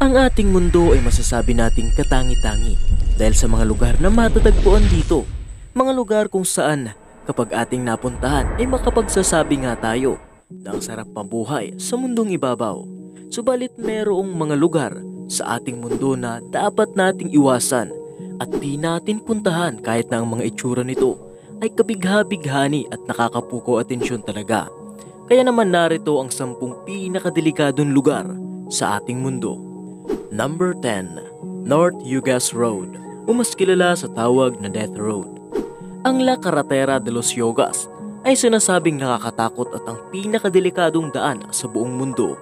Ang ating mundo ay masasabi nating katangi-tangi dahil sa mga lugar na matatagpuan dito. Mga lugar kung saan kapag ating napuntahan ay makapagsasabi nga tayo na ang sarap mabuhay sa mundong ibabaw. Subalit merong mga lugar sa ating mundo na dapat nating iwasan at di natin puntahan kahit na ang mga itsura nito ay kabigha-bighani at nakakapuko atensyon talaga. Kaya naman narito ang sampung pinakadelikadong lugar sa ating mundo. Number 10. North Yugas Road o mas kilala sa tawag na Death Road. Ang La Carretera de los Yogas ay sinasabing nakakatakot at ang pinakadelikadong daan sa buong mundo.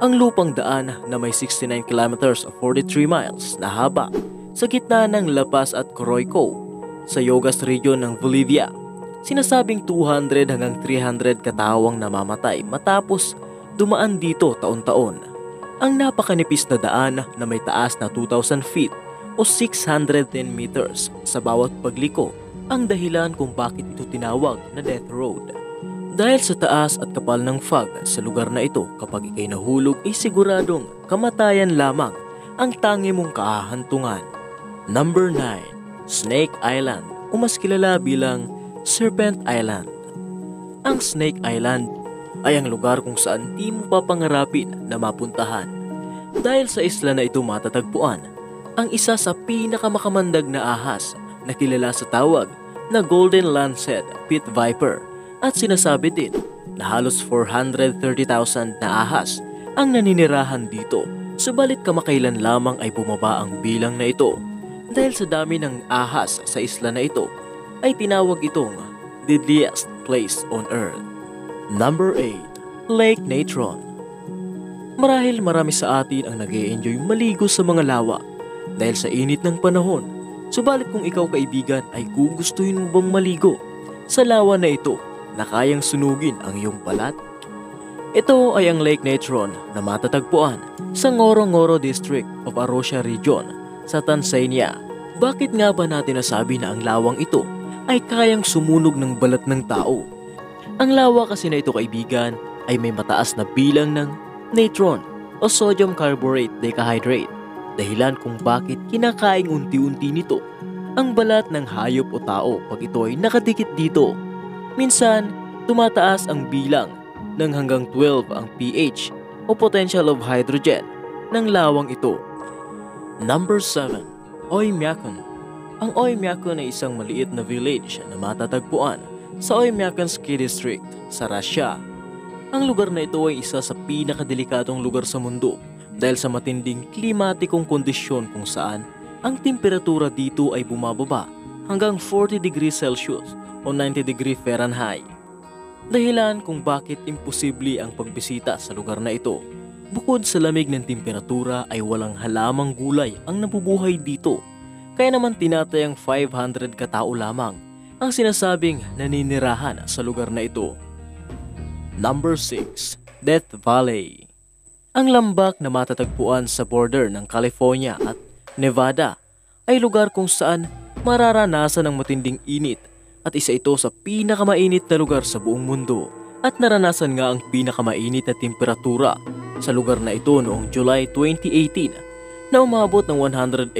Ang lupang daan na may 69 kilometers o 43 miles na haba sa gitna ng La Paz at Coroico sa Yogas region ng Bolivia. Sinasabing 200 hanggang 300 katawang namamatay matapos dumaan dito taon-taon. Ang napakanipis na daan na may taas na 2,000 feet o 610 meters sa bawat pagliko ang dahilan kung bakit ito tinawag na Death Road. Dahil sa taas at kapal ng fog sa lugar na ito kapag ikay nahulog ay siguradong kamatayan lamang ang tangi mong kaahantungan. Number 9. Snake Island o mas kilala bilang Serpent Island. Ang Snake Island ay ang lugar kung saan di mo papangarapin na mapuntahan. Dahil sa isla na ito matatagpuan, ang isa sa pinakamakamandag na ahas na kilala sa tawag na Golden Lancet Pit Viper at sinasabi din na halos 430,000 na ahas ang naninirahan dito subalit kamakailan lamang ay bumaba ang bilang na ito dahil sa dami ng ahas sa isla na ito ay tinawag itong deadliest place on earth. Number 8. Lake Natron Marahil marami sa atin ang nag enjoy maligo sa mga lawa dahil sa init ng panahon. Subalit kung ikaw kaibigan ay gugustuhin mo bang maligo sa lawa na ito na kayang sunugin ang iyong balat? Ito ay ang Lake Natron na matatagpuan sa Ngorongoro District of Arusha Region sa Tanzania. Bakit nga ba natin nasabi na ang lawang ito ay kayang sumunog ng balat ng tao? Ang lawa kasi na ito kaibigan ay may mataas na bilang ng natron o sodium carborate decahydrate dahilan kung bakit kinakaing unti-unti nito ang balat ng hayop o tao pag ito ay nakadikit dito. Minsan, tumataas ang bilang ng hanggang 12 ang pH o potential of hydrogen ng lawang ito. Number 7. Oymyakon Ang Oymyakon ay isang maliit na village na matatagpuan sa Oymyakon Ski District sa Russia. Ang lugar na ito ay isa sa pinakadelikadong lugar sa mundo dahil sa matinding klimatikong kondisyon kung saan ang temperatura dito ay bumababa hanggang 40 degrees Celsius o 90 degree Fahrenheit. Dahilan kung bakit imposible ang pagbisita sa lugar na ito. Bukod sa lamig ng temperatura ay walang halamang gulay ang nabubuhay dito. Kaya naman tinatayang 500 katao lamang ang sinasabing naninirahan sa lugar na ito. Number 6. Death Valley Ang lambak na matatagpuan sa border ng California at Nevada ay lugar kung saan mararanasan ng matinding init at isa ito sa pinakamainit na lugar sa buong mundo at naranasan nga ang pinakamainit na temperatura sa lugar na ito noong July 2018 na umabot ng 108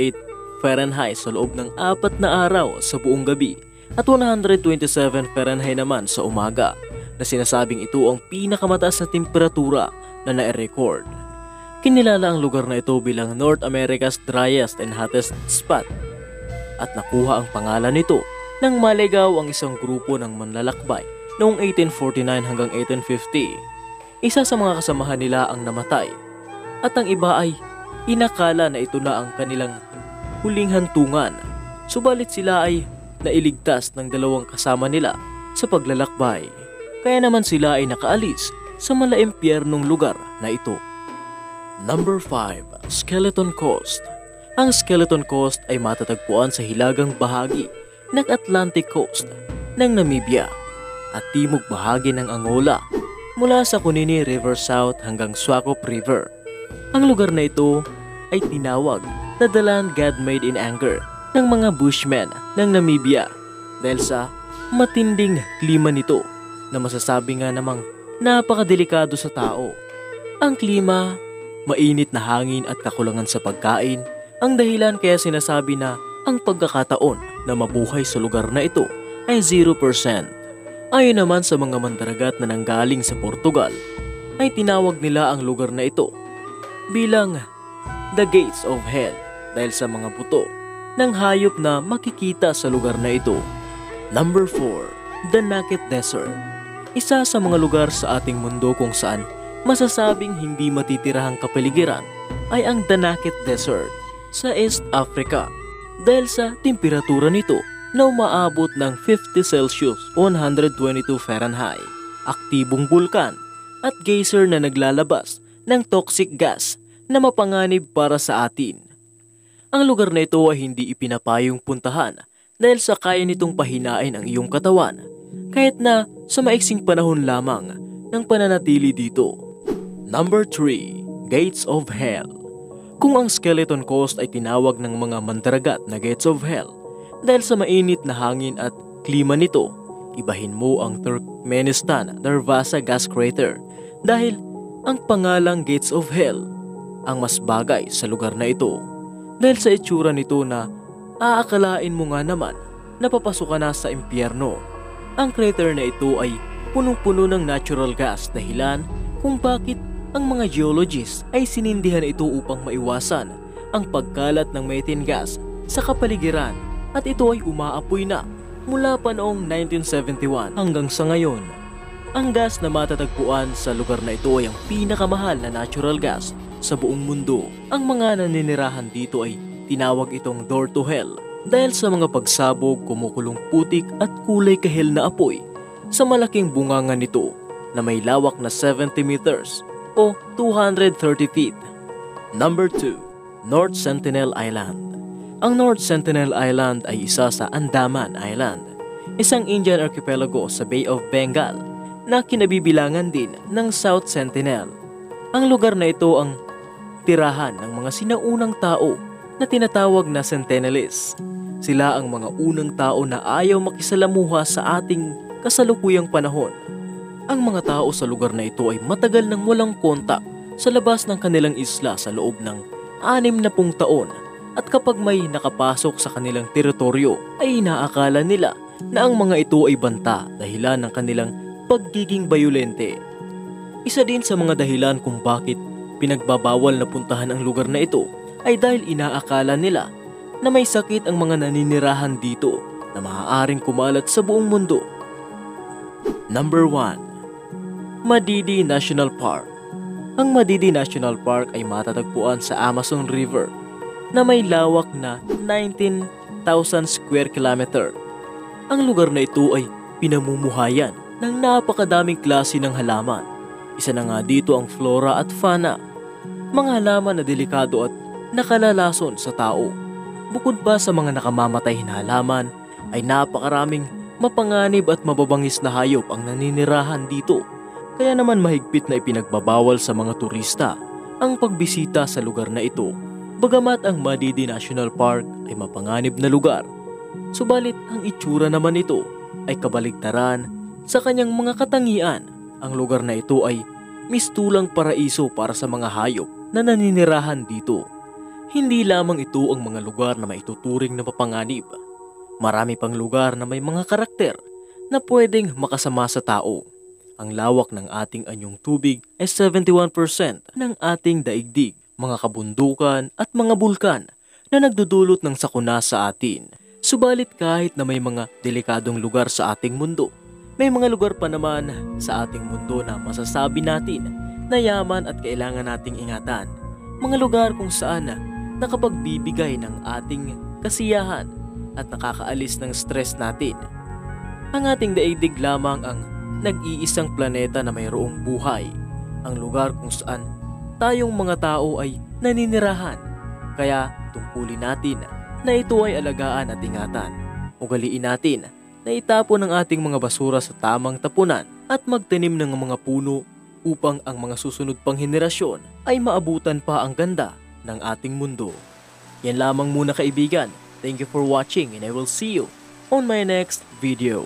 Fahrenheit sa loob ng apat na araw sa buong gabi at 127 Fahrenheit naman sa umaga na sinasabing ito ang pinakamataas na temperatura na na-record. Kinilala ang lugar na ito bilang North America's driest and hottest spot at nakuha ang pangalan nito nang maligaw ang isang grupo ng manlalakbay noong 1849 hanggang 1850. Isa sa mga kasamahan nila ang namatay at ang iba ay inakala na ito na ang kanilang huling hantungan. Subalit sila ay nailigtas ng dalawang kasama nila sa paglalakbay. Kaya naman sila ay nakaalis sa malaimpyernong lugar na ito. Number 5. Skeleton Coast Ang Skeleton Coast ay matatagpuan sa hilagang bahagi ng Atlantic Coast ng Namibia at timog bahagi ng Angola mula sa Kunini River South hanggang Swakop River. Ang lugar na ito ay tinawag na the land God made in anger ng mga Bushmen ng Namibia dahil sa matinding klima nito na masasabi nga namang napakadelikado sa tao. Ang klima, mainit na hangin at kakulangan sa pagkain ang dahilan kaya sinasabi na ang pagkakataon na mabuhay sa lugar na ito ay 0%. Ayon naman sa mga mandaragat na nanggaling sa Portugal, ay tinawag nila ang lugar na ito bilang The Gates of Hell dahil sa mga buto ng hayop na makikita sa lugar na ito. Number 4. The Naked Desert Isa sa mga lugar sa ating mundo kung saan masasabing hindi matitirahang kapaligiran ay ang The Naked Desert sa East Africa dahil sa temperatura nito na umaabot ng 50 Celsius 122 Fahrenheit. Aktibong bulkan at geyser na naglalabas ng toxic gas na mapanganib para sa atin. Ang lugar na ito ay hindi ipinapayong puntahan dahil sa kaya nitong pahinain ang iyong katawan kahit na sa maiksing panahon lamang ng pananatili dito. Number 3. Gates of Hell Kung ang Skeleton Coast ay tinawag ng mga mandaragat na Gates of Hell dahil sa mainit na hangin at klima nito, ibahin mo ang Turkmenistan Darvaza Gas Crater dahil ang pangalang Gates of Hell ang mas bagay sa lugar na ito dahil sa itsura nito na aakalain mo nga naman na papasok ka na sa impyerno. Ang crater na ito ay punong-puno ng natural gas dahilan kung bakit ang mga geologists ay sinindihan ito upang maiwasan ang pagkalat ng methane gas sa kapaligiran at ito ay umaapoy na mula pa noong 1971 hanggang sa ngayon. Ang gas na matatagpuan sa lugar na ito ay ang pinakamahal na natural gas sa buong mundo. Ang mga naninirahan dito ay tinawag itong door to hell dahil sa mga pagsabog, kumukulong putik at kulay kahel na apoy sa malaking bunganga nito na may lawak na 70 meters o 230 feet. Number 2. North Sentinel Island ang North Sentinel Island ay isa sa Andaman Island, isang Indian archipelago sa Bay of Bengal na kinabibilangan din ng South Sentinel. Ang lugar na ito ang tirahan ng mga sinaunang tao na tinatawag na Sentinelists. Sila ang mga unang tao na ayaw makisalamuha sa ating kasalukuyang panahon. Ang mga tao sa lugar na ito ay matagal nang walang kontak sa labas ng kanilang isla sa loob ng anim na pung taon at kapag may nakapasok sa kanilang teritoryo ay inaakala nila na ang mga ito ay banta dahilan ng kanilang pagiging bayolente. Isa din sa mga dahilan kung bakit pinagbabawal na puntahan ang lugar na ito ay dahil inaakala nila na may sakit ang mga naninirahan dito na maaaring kumalat sa buong mundo. Number 1. Madidi National Park Ang Madidi National Park ay matatagpuan sa Amazon River na may lawak na 19,000 square kilometer. Ang lugar na ito ay pinamumuhayan ng napakadaming klase ng halaman. Isa na nga dito ang flora at fauna, mga halaman na delikado at nakalalason sa tao. Bukod pa sa mga nakamamatay na halaman, ay napakaraming mapanganib at mababangis na hayop ang naninirahan dito. Kaya naman mahigpit na ipinagbabawal sa mga turista ang pagbisita sa lugar na ito Bagamat ang Madidi National Park ay mapanganib na lugar, subalit ang itsura naman nito ay kabaligtaran sa kanyang mga katangian. Ang lugar na ito ay mistulang paraiso para sa mga hayop na naninirahan dito. Hindi lamang ito ang mga lugar na maituturing na mapanganib. Marami pang lugar na may mga karakter na pwedeng makasama sa tao. Ang lawak ng ating anyong tubig ay 71% ng ating daigdig mga kabundukan at mga bulkan na nagdudulot ng sakuna sa atin. Subalit kahit na may mga delikadong lugar sa ating mundo, may mga lugar pa naman sa ating mundo na masasabi natin na yaman at kailangan nating ingatan. Mga lugar kung saan nakapagbibigay ng ating kasiyahan at nakakaalis ng stress natin. Ang ating daigdig lamang ang nag-iisang planeta na mayroong buhay. Ang lugar kung saan tayong mga tao ay naninirahan. Kaya tungkulin natin na ito ay alagaan at ingatan. Ugaliin natin na itapon ang ating mga basura sa tamang tapunan at magtanim ng mga puno upang ang mga susunod pang henerasyon ay maabutan pa ang ganda ng ating mundo. Yan lamang muna kaibigan. Thank you for watching and I will see you on my next video.